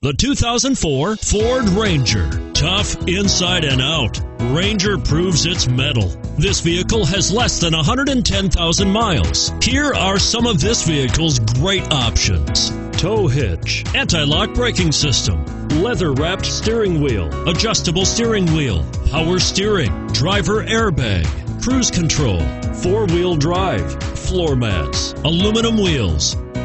The 2004 Ford Ranger. Tough inside and out, Ranger proves its metal. This vehicle has less than 110,000 miles. Here are some of this vehicle's great options. Tow hitch, anti-lock braking system, leather wrapped steering wheel, adjustable steering wheel, power steering, driver airbag, cruise control, four wheel drive, floor mats, aluminum wheels.